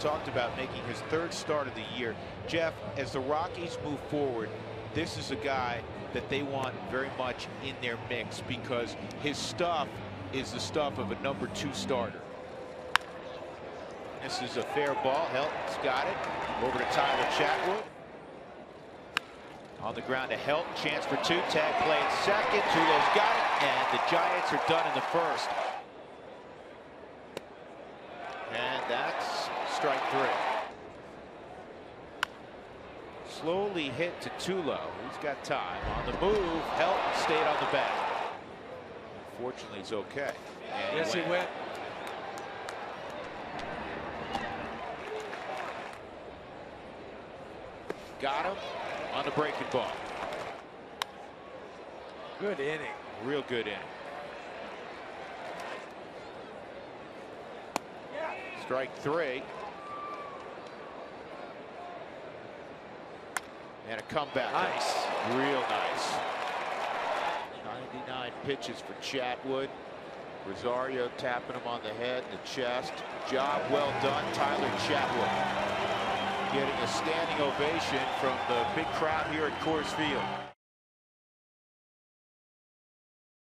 talked about making his third start of the year. Jeff, as the Rockies move forward, this is a guy that they want very much in their mix because his stuff is the stuff of a number two starter. This is a fair ball. Helton's got it. Over to Tyler Chatwood. On the ground to Helton. Chance for two. Tag play in second. Tulo's got it. And the Giants are done in the first. And that's strike three. Slowly hit to Tulo. He's got time. On the move. Helton stayed on the bat. Fortunately, it's okay. And yes, he went. He went. Got him on the breaking ball. Good inning. Real good inning. Strike three. And a comeback. Nice. Real nice. 99 pitches for Chatwood. Rosario tapping him on the head and the chest. Job well done, Tyler Chatwood getting a standing ovation from the big crowd here at Coors Field.